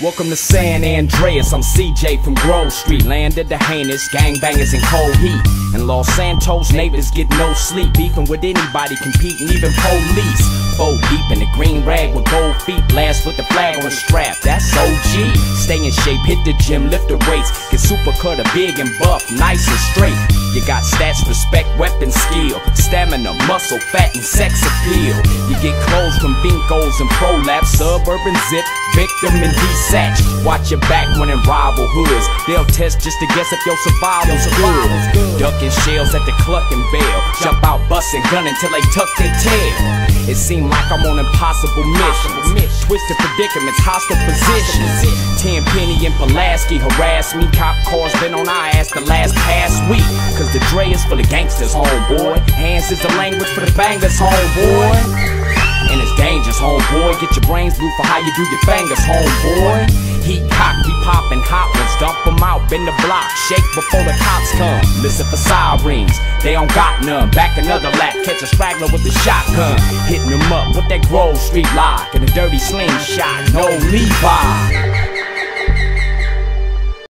Welcome to San Andreas, I'm CJ from Grove Street. Land of the heinous, gangbangers in cold heat. And Los Santos, neighbors get no sleep. Beefing with anybody, competing, even police. Four deep in the green rag with gold feet. Blast with the flag on the strap, that's OG Stay in shape, hit the gym, lift the weights. Get super cutter, big and buff, nice and straight you got stats, respect, weapon skill, stamina, muscle, fat, and sex appeal. You get clothes from Bincos and ProLaps, suburban zip, victim and desatch. Watch your back when in rival hoods. They'll test just to guess if your survival's good. Ducking shells at the Cluckin' Bell. Jump out, busting, gun till they tuck their tail. It seemed like I'm on impossible missions. Twisted predicaments, hostile positions. Tenpenny and Pulaski harass me. Cop cars been on our ass the last past week. The Dre is for the gangsters, homeboy. Hands is the language for the bangers, homeboy. And it's dangerous, homeboy. Get your brains blue for how you do your fingers, homeboy. Heat cock, we poppin' hot ones, dump them out, bend the block, shake before the cops come. Listen for sirens, they don't got none. Back another lap, catch a straggler with a shotgun. Hitting them up with that Grove Street lock and a dirty slingshot, no Levi.